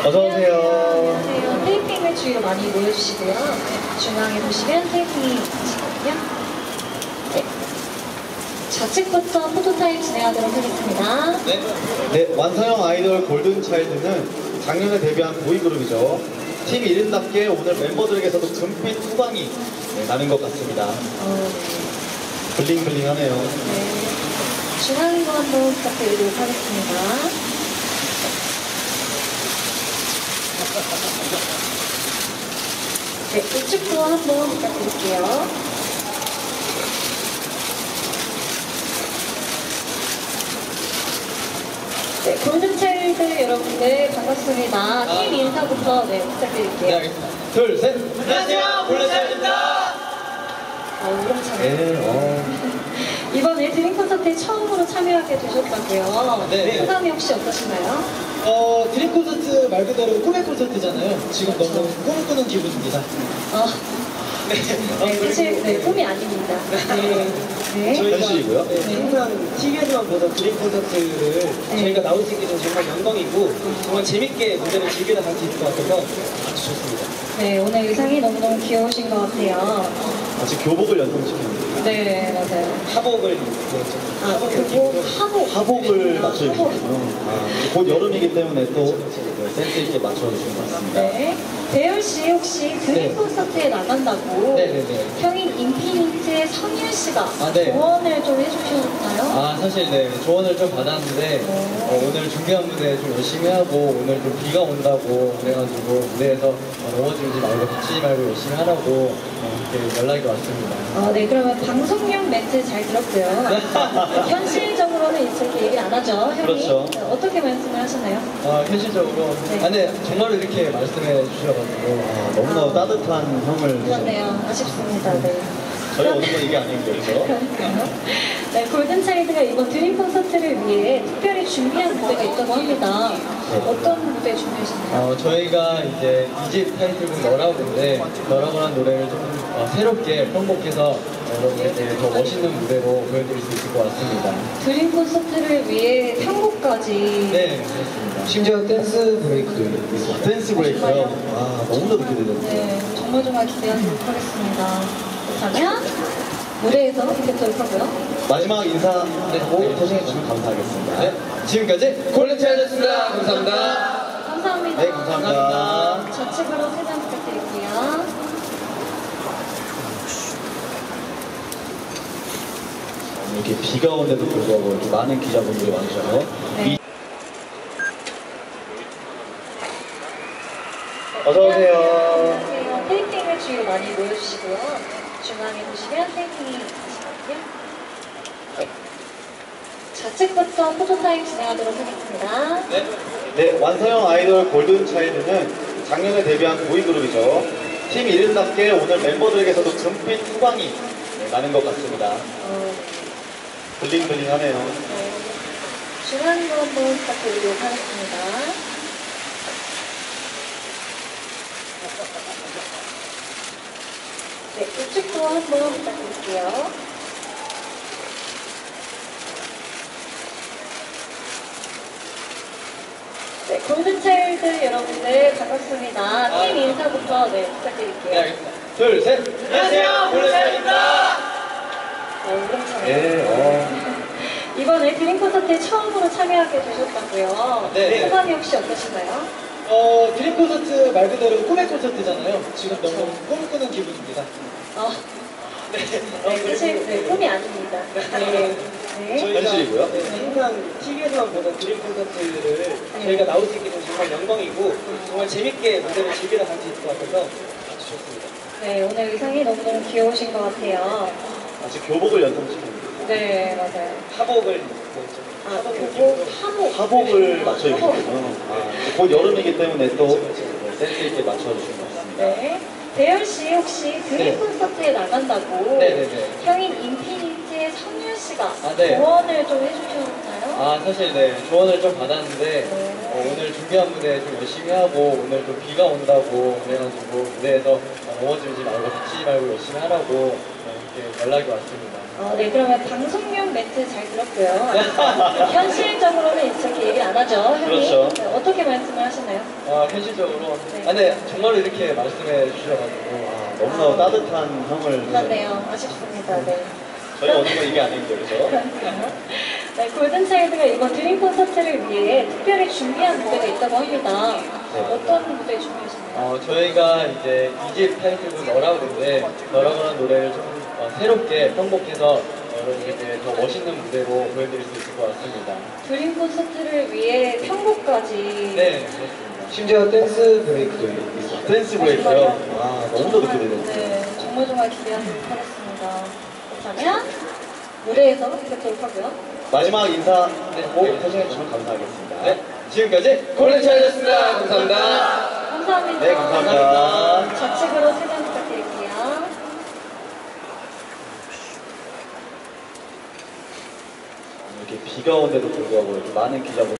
어서 오세요. 안녕하세요. 테이핑을 주위로 많이 모여주시고요. 중앙에 보시면 테이핑이 있거든요. 네. 좌측부터 포토타임 진행하도록 하겠습니다. 네. 네, 완성형 아이돌 골든차일드는 작년에 데뷔한 보이그룹이죠. 팀 이름답게 오늘 멤버들에게서도 금빛 후광이 네, 나는 것 같습니다. 어, 블링블링하네요. 네. 중앙으로 한번 부탁드리도록 하겠습니다. 네, 우측도 한번 부탁드릴게요. 네, 골든차일드 여러분들 반갑습니다. 팀 인사부터 네, 부탁드릴게요. 알겠습니다. 둘, 셋. 안녕하세요, 골든차일드입니다. 아, 우렁차네. 네, 어, 이번에 드림 콘서트에 처음으로 참여하게 되셨다고요. 네. 소감이 혹시 어떠신가요? 어, 드림 콘서트 말 그대로 꿈의 콘서트잖아요. 지금 너무 꿈을 꾸는 기분입니다. 어, 네. 네, 사실 네, 꿈이 아닙니다. 네. 네. 현실이고요. 네, 항상 TV에서만 보던 드림 콘서트를 네. 저희가 나올 수 있게 돼서 정말 영광이고 정말 재밌게 무대를 즐기다 갈 수 있을 것 같아서 아주 좋습니다. 네, 오늘 의상이 너무너무 귀여우신 것 같아요. 같이 교복을 연상시킵니다. 네, 맞아요. 하복을 입었죠. 아, 그리고 하복. 하복을 아, 맞춰주시군요. 하복. 아, 곧 여름이기 때문에 또 네, 센스 있게 맞춰주신 것 같습니다. 네. 대열 씨 혹시 드림 네. 콘서트에 나간다고 네네네. 형인 인피니트의 성일 씨가 아, 네. 조언을 좀 해주셨나요? 아 사실 네 조언을 좀 받았는데 어, 오늘 준비한 무대 좀 열심히 하고 오늘 좀 비가 온다고 그래가지고 무대에서 어, 넘어지지 말고 다치지 말고 열심히 하라고 어, 이렇게 연락이 왔습니다. 어, 네, 그러면 방송용 멘트 잘 들었고요. 현실적으로 는 이렇게 얘기 안 하죠, 형이? 그렇죠. 네, 어떻게 말씀을 하셨나요? 아 현실적으로 네. 아, 네 정말로 이렇게 말씀해 주셔가지고 아, 너무나 따뜻한 형을 그렇네요. 아쉽습니다. 네. 저희 오는 건 이게 아니겠죠? 네, 골든차일드가 이번 드림 콘서트를 위해 특별히 준비한 무대가 있다고 합니다. 어떤 무대 준비하셨나요? 어, 저희가 이제 이집 타이틀곡 너라고인데 너라고라는 노래를 좀 어, 새롭게 편곡해서 여러분에게 더 멋있는 무대로 보여드릴 수 있을 것 같습니다. 드림 콘서트를 위해 편곡까지. 네 그렇습니다. 심지어 댄스 브레이크도 있어요. 댄스 브레이크요. 아, 너무나도 기대됩니다. 네, 정말 정말 기대하도록 하겠습니다. 그렇다면 무대에서 뵙도록 하고요. 마지막 인사 네, 꼭 해주시면 감사하겠습니다. 네 지금까지 골든차일드였습니다. 감사합니다. 감사합니다. 네, 감사합니다. 좌측으로 세장 부탁드릴게요. 이렇게 비가 오는데도 불구하고 이렇게 많은 기자분들이 와주셔서 네. 이- 어서 오세요. 안녕하세요. 테이핑을 주위로 많이 모여주시고요. 중앙에 보시면 테이핑이 있으시거든요. 네. 좌측부터 포토타임 진행하도록 하겠습니다. 네. 네, 완성형 아이돌 골든차일드는 작년에 데뷔한 보이그룹이죠. 팀 이름답게 오늘 멤버들에게서도 금빛 후광이 네, 나는 것 같습니다. 어, 블링블링하네요. 네. 중앙으로 한번 부탁드리도록 하겠습니다. 네, 우측도 한번 부탁드릴게요. 네, 골든차일드 여러분들 반갑습니다. 팀 인사부터 네, 부탁드릴게요. 둘, 셋. 안녕하세요, 골든차일드입니다. 어, 우렁차네. 네, 어. 이번에 드림 콘서트에 처음으로 참여하게 되셨다고요. 네. 소감이 혹시 어떠신가요? 어, 드림 콘서트 말 그대로 꿈의 콘서트잖아요. 지금 너무 꿈을 꾸는 기분입니다. 어, 네. 네, 사실 네, 꿈이 아닙니다. 네. 네. 저희가 현실이고요. 네, 항상 TV에서만 보던 드림 콘서트를 저희가 나올 수 있게 정말 영광이고 정말 재밌게 무대를 즐기다 갈수 있을 것 같아서 아주 좋습니다. 네, 오늘 의상이 너무너무 귀여우신 것 같아요. 같이 교복을 연상시킵니다. 네, 맞아요. 하복을 입었죠. 아, 그리고 하복. 하복을 맞춰 입으시군요. 아, 곧 여름이기 때문에 또 네, 센스 있게 맞춰주신 것 같습니다. 네. 대열 씨 혹시 드림 네. 콘서트에 나간다고 네네네. 형인 인피니트의 성윤 씨가 아, 네. 조언을 좀 해주셨나요? 아 사실 네 조언을 좀 받았는데 어, 오늘 준비한 무대 좀 열심히 하고 오늘 좀 비가 온다고 그래가지고 무대에서 어, 넘어지지 말고 다치지 말고 열심히 하라고 어, 이렇게 연락이 왔습니다. 어, 네, 그러면 방송용 멘트 잘 들었고요. 현실적으로는 이렇게 얘기 안 하죠, 형님. 그렇죠. 네, 어떻게 말씀을 하셨나요? 아, 현실적으로. 네. 아, 네, 정말로 이렇게 말씀해 주셔가지고. 아, 너무나 따뜻한 형을 맞네요. 아쉽습니다. 네. 저희 오는 건 이게 아닌데 그죠? 그러니까요. 네, 골든차일드가 이번 드림 콘서트를 위해 특별히 준비한 무대가 있다고 합니다. 네. 어떤 무대 준비하셨나요? 어, 저희가 이제 2집 타이틀곡 너라고 인데 너라고라는 노래를 좀 어, 새롭게 편곡해서 어, 여러분께 더 멋있는 무대로 보여드릴 수 있을 것 같습니다. 드림 콘서트를 위해 편곡까지 네, 그렇습니다. 심지어 댄스 브레이크도 있어요. 댄스 브레이크요? 아, 너무나 늦게 되네요. 네, 정말 정말 기대하도록 하겠습니다. 그렇다면 무대에서 뵙도록 하고요. 마지막 인사 네. 꼭 해주셔서 정말 감사하겠습니다. 네, 지금까지 골든차일드였습니다. 감사합니다. 감사합니다. 네, 감사합니다. 좌측으로 세장 부탁드릴게요. 이렇게 비가 온데도 불구하고 많은 기자분